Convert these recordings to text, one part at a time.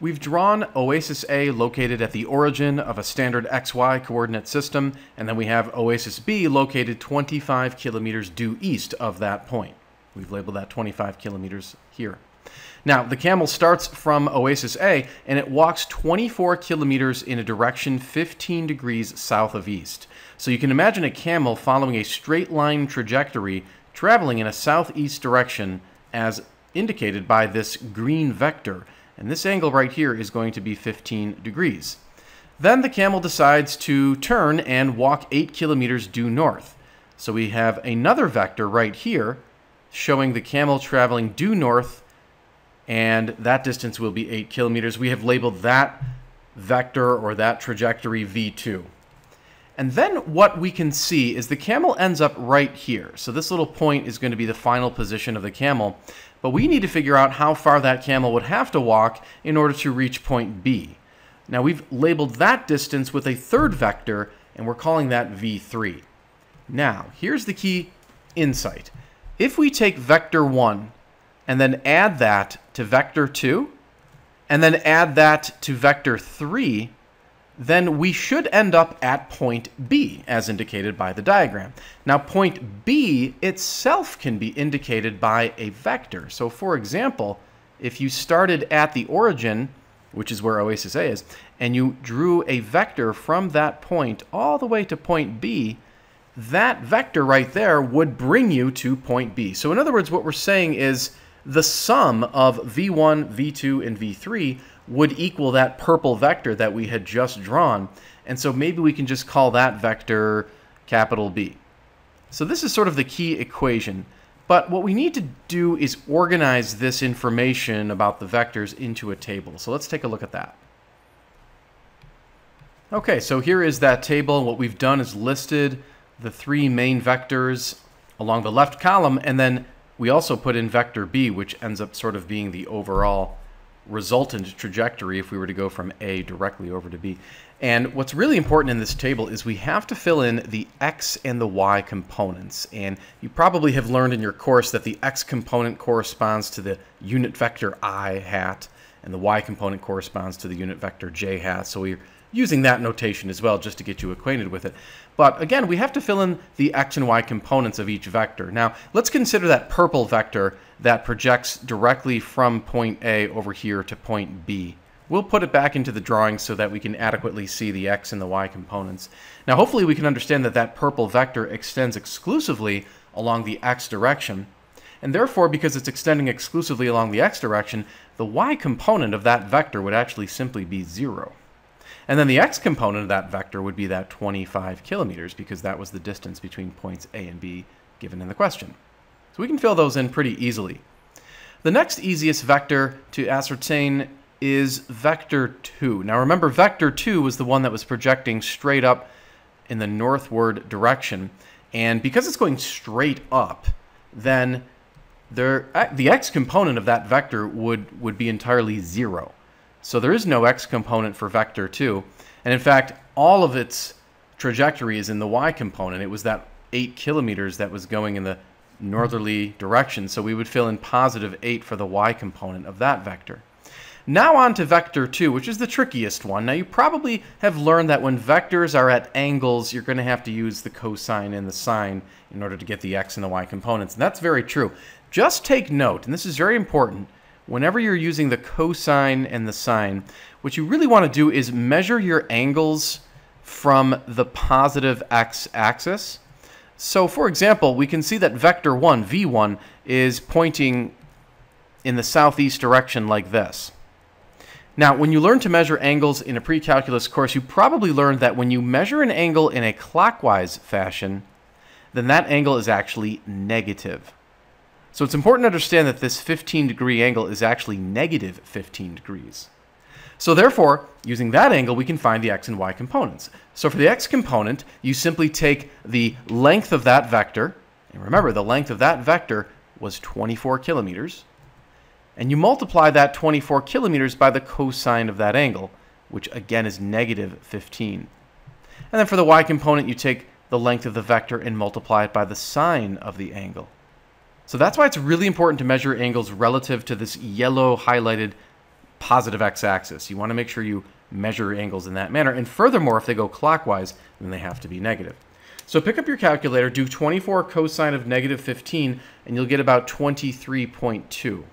We've drawn Oasis A located at the origin of a standard XY coordinate system, and then we have Oasis B located 25 kilometers due east of that point. We've labeled that 25 kilometers here. Now, the camel starts from Oasis A and it walks 24 kilometers in a direction 15 degrees south of east. So you can imagine a camel following a straight line trajectory traveling in a southeast direction as indicated by this green vector. And this angle right here is going to be 15 degrees. Then the camel decides to turn and walk 8 kilometers due north. So we have another vector right here showing the camel traveling due north and that distance will be 8 kilometers. We have labeled that vector or that trajectory V2. And then what we can see is the camel ends up right here. So this little point is going to be the final position of the camel. But we need to figure out how far that camel would have to walk in order to reach point B. Now we've labeled that distance with a third vector, and we're calling that V3. Now, here's the key insight. If we take vector 1 and then add that to vector 2, and then add that to vector 3, then we should end up at point B, as indicated by the diagram. Now, point B itself can be indicated by a vector. So, for example, if you started at the origin, which is where Oasis A is, and you drew a vector from that point all the way to point B, that vector right there would bring you to point B. So, in other words, what we're saying is the sum of v1, v2, and v3 would equal that purple vector that we had just drawn. And so maybe we can just call that vector capital B. So this is sort of the key equation. But what we need to do is organize this information about the vectors into a table. So let's take a look at that. Okay, so here is that table. What we've done is listed the three main vectors along the left column and then we also put in vector b, which ends up sort of being the overall resultant trajectory if we were to go from A directly over to B. And what's really important in this table is we have to fill in the x and the y components. And you probably have learned in your course that the x component corresponds to the unit vector i hat, and the y component corresponds to the unit vector j hat. So we're using that notation as well just to get you acquainted with it. But again, we have to fill in the x and y components of each vector. Now, let's consider that purple vector that projects directly from point A over here to point B. We'll put it back into the drawing so that we can adequately see the x and the y components. Now, hopefully we can understand that that purple vector extends exclusively along the x direction. And therefore, because it's extending exclusively along the x direction, the y component of that vector would actually simply be 0. And then the x component of that vector would be that 25 kilometers because that was the distance between points A and B given in the question. So we can fill those in pretty easily. The next easiest vector to ascertain is vector 2. Now remember, vector 2 was the one that was projecting straight up in the northward direction. And because it's going straight up, then there, the x component of that vector would, would be entirely 0. So there is no x component for vector 2. And in fact, all of its trajectory is in the y component. It was that 8 kilometers that was going in the northerly direction. So we would fill in positive 8 for the y component of that vector. Now on to vector 2, which is the trickiest one. Now you probably have learned that when vectors are at angles, you're going to have to use the cosine and the sine in order to get the x and the y components. And that's very true. Just take note, and this is very important, whenever you're using the cosine and the sine, what you really want to do is measure your angles from the positive x-axis. So for example, we can see that vector 1, v1, is pointing in the southeast direction like this. Now, when you learn to measure angles in a pre-calculus course, you probably learned that when you measure an angle in a clockwise fashion, then that angle is actually negative. So it's important to understand that this 15 degree angle is actually negative 15 degrees. So therefore, using that angle, we can find the x and y components. So for the x component, you simply take the length of that vector, and remember the length of that vector was 24 kilometers, and you multiply that 24 kilometers by the cosine of that angle, which again is negative 15. And then for the y component, you take the length of the vector and multiply it by the sine of the angle. So that's why it's really important to measure angles relative to this yellow highlighted positive x-axis. You want to make sure you measure angles in that manner. And furthermore, if they go clockwise, then they have to be negative. So pick up your calculator, do 24 cosine of negative 15, and you'll get about 23.2.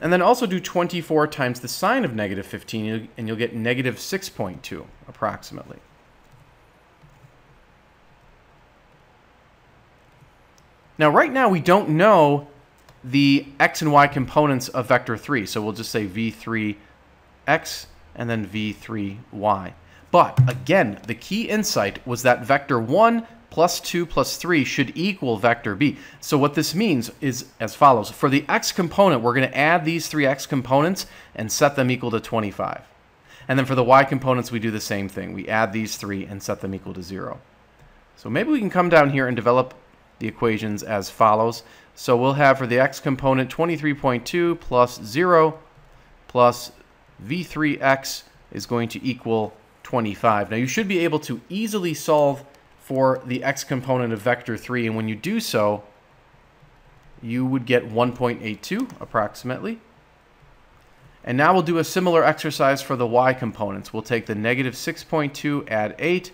And then also do 24 times the sine of negative 15, and you'll get negative 6.2, approximately. Now, right now, we don't know the x and y components of vector 3. So we'll just say v3x and then v3y. But again, the key insight was that vector 1 plus 2 plus 3 should equal vector b. So what this means is as follows. For the x component, we're going to add these three x components and set them equal to 25. And then for the y components, we do the same thing. We add these three and set them equal to 0. So maybe we can come down here and develop the equations as follows. So we'll have for the x component 23.2 plus 0 plus v3x is going to equal 25. Now you should be able to easily solve for the x component of vector 3 and when you do so you would get 1.82 approximately. And now we'll do a similar exercise for the y components. We'll take the negative 6.2, add 8,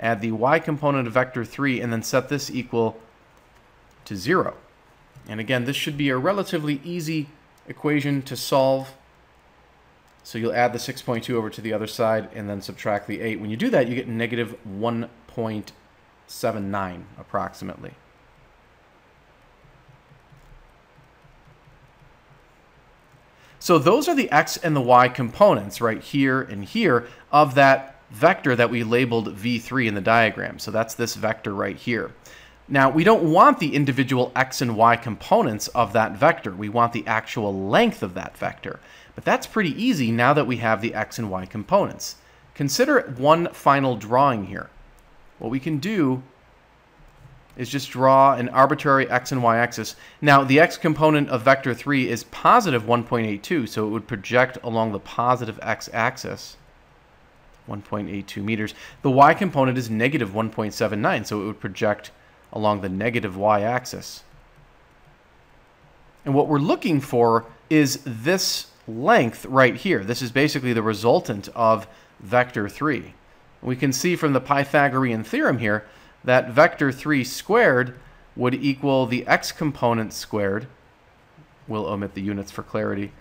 add the y component of vector 3, and then set this equal to 0. And again, this should be a relatively easy equation to solve. So you'll add the 6.2 over to the other side and then subtract the 8. When you do that, you get negative 1.79 approximately. So those are the x and the y components right here and here of that vector that we labeled v3 in the diagram. So that's this vector right here. Now, we don't want the individual x and y components of that vector. We want the actual length of that vector. But that's pretty easy now that we have the x and y components. Consider one final drawing here. What we can do is just draw an arbitrary x and y axis. Now, the x component of vector 3 is positive 1.82, so it would project along the positive x axis. 1.82 meters. The y component is negative 1.79, so it would project along the negative y-axis. And what we're looking for is this length right here. This is basically the resultant of vector 3. We can see from the Pythagorean theorem here that vector 3 squared would equal the x component squared, we'll omit the units for clarity,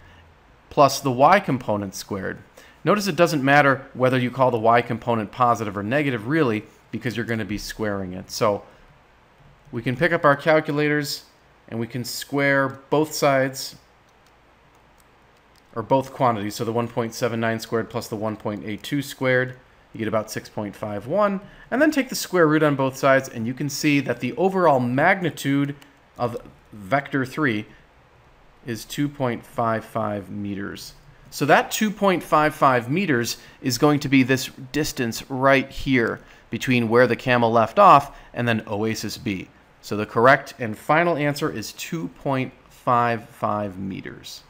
plus the y component squared. Notice it doesn't matter whether you call the y component positive or negative, really, because you're going to be squaring it. So we can pick up our calculators and we can square both sides or both quantities. So the 1.79 squared plus the 1.82 squared, you get about 6.51. And then take the square root on both sides and you can see that the overall magnitude of vector 3 is 2.55 meters. So that 2.55 meters is going to be this distance right here between where the camel left off and then Oasis B. So the correct and final answer is 2.55 meters.